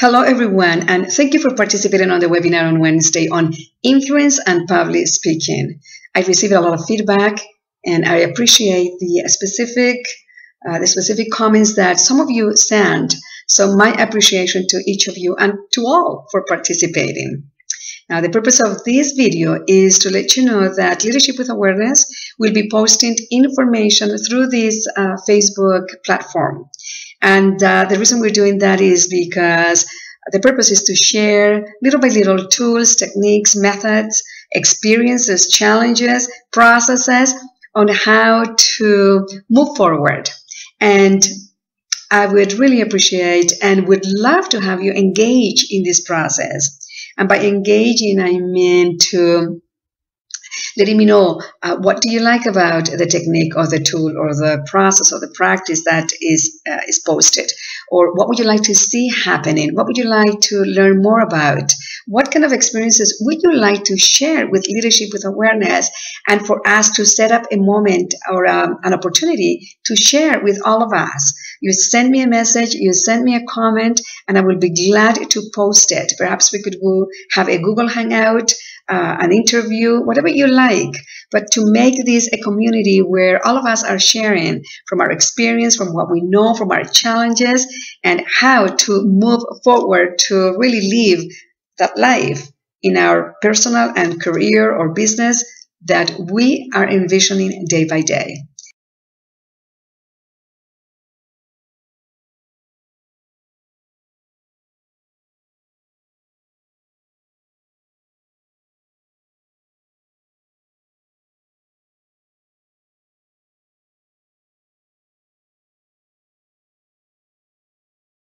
Hello, everyone, and thank you for participating on the webinar on Wednesday on influence and public speaking. I received a lot of feedback, and I appreciate the specific, uh, the specific comments that some of you sent. So, my appreciation to each of you and to all for participating. Now, the purpose of this video is to let you know that Leadership with Awareness will be posting information through this uh, Facebook platform. And uh, the reason we're doing that is because the purpose is to share little by little tools, techniques, methods, experiences, challenges, processes on how to move forward. And I would really appreciate and would love to have you engage in this process. And by engaging, I mean to letting me know uh, what do you like about the technique or the tool or the process or the practice that is uh, is posted? Or what would you like to see happening? What would you like to learn more about? What kind of experiences would you like to share with leadership with awareness and for us to set up a moment or um, an opportunity to share with all of us you send me a message you send me a comment and i will be glad to post it perhaps we could have a google hangout uh, an interview, whatever you like, but to make this a community where all of us are sharing from our experience, from what we know, from our challenges, and how to move forward to really live that life in our personal and career or business that we are envisioning day by day.